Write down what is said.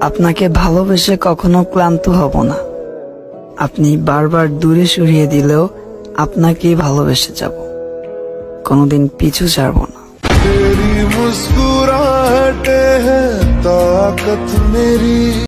আপনাকে ভালোবেসে কখনো ক্লান্ত হব না। আপনি বারবার দূরে সরিয়ে দিলেও আপনাকেই ভালোবেসে যাব। কোনোদিন পিছু ছাড়ব না। तेरी